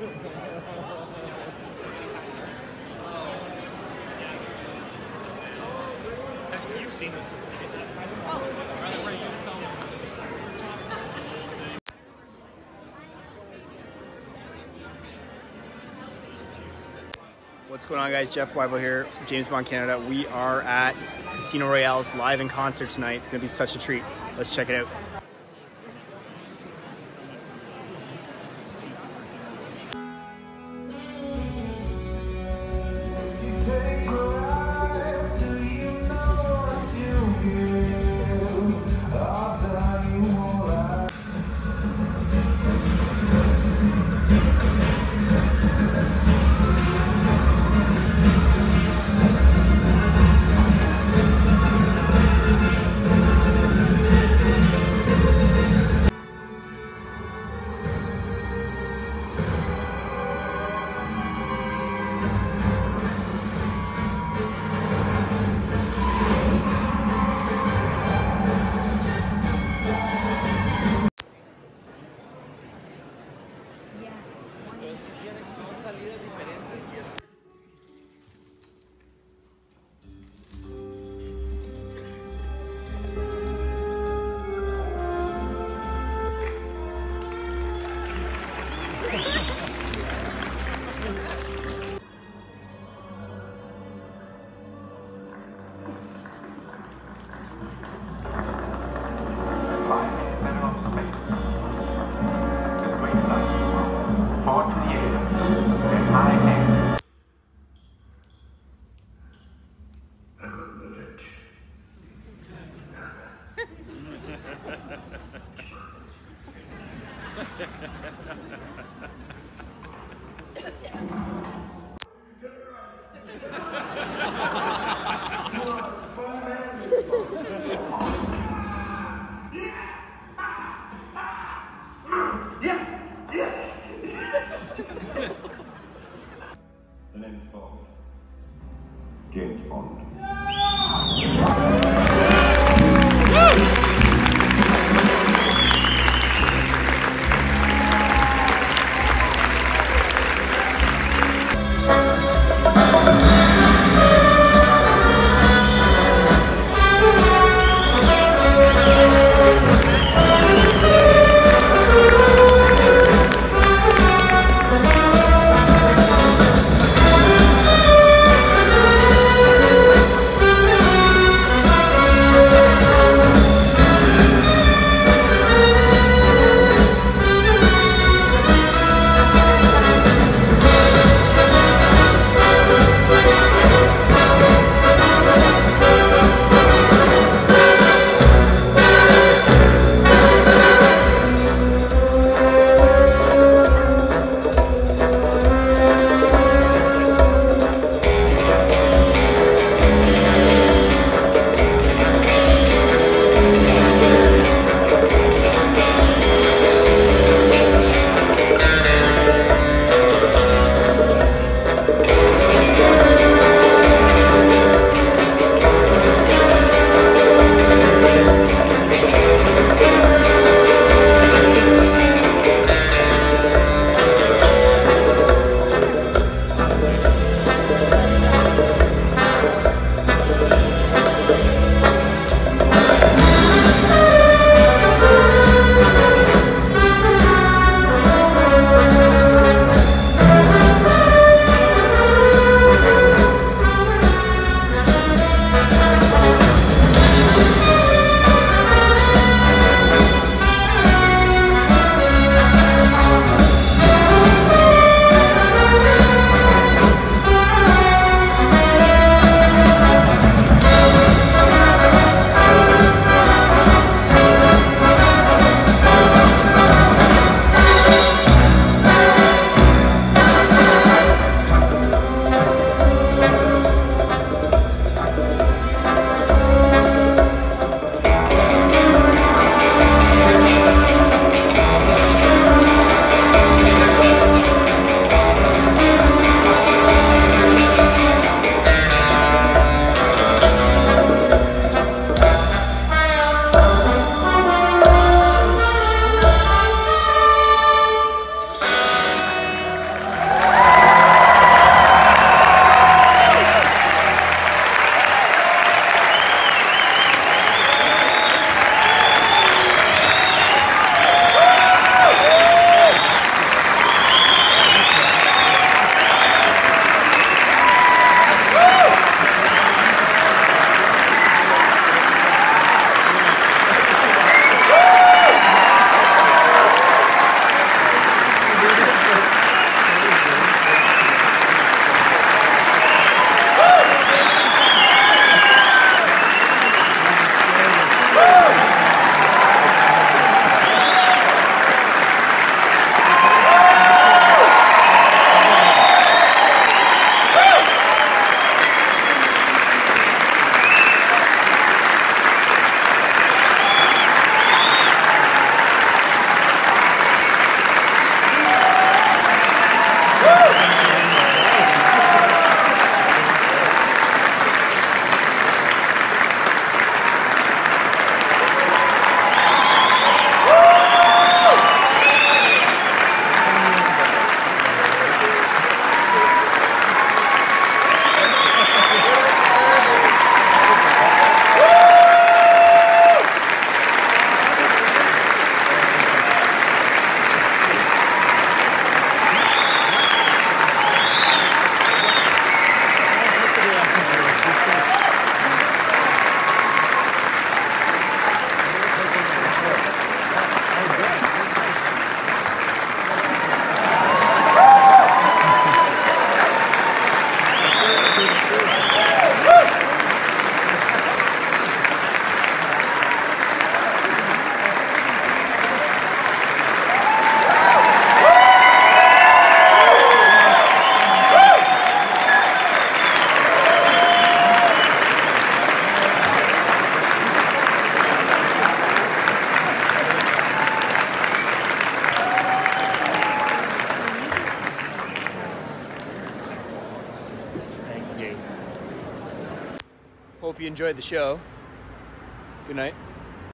What's going on, guys? Jeff Weibel here, James Bond Canada. We are at Casino Royale's live in concert tonight. It's going to be such a treat. Let's check it out. Like to the air. The name's Bond. James Bond. Hope you enjoyed the show. Good night.